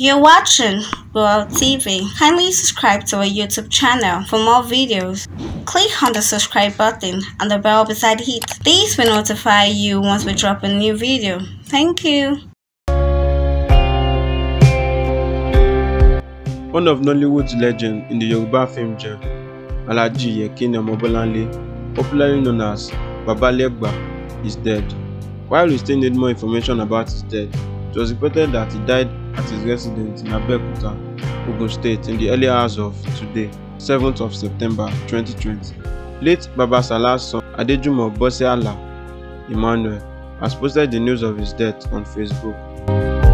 You're watching Gboah TV. Kindly subscribe to our YouTube channel for more videos. Click on the subscribe button and the bell beside it. These will notify you once we drop a new video. Thank you. One of Nollywood's legends in the Yoruba film genre, Alhaji Yekini Omobolanle, popularly known as Baba Legba, is dead. While we still need more information about his death, it was reported that he died at his residence in Abeokuta, Ogun State in the early hours of today, 7th of September 2020. Late Baba Salah's son Adejumo Bose Allah Emmanuel has posted the news of his death on Facebook.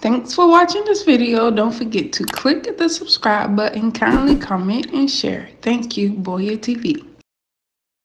Thanks for watching this video. Don't forget to click the subscribe button, kindly comment and share. Thank you, Gboah TV.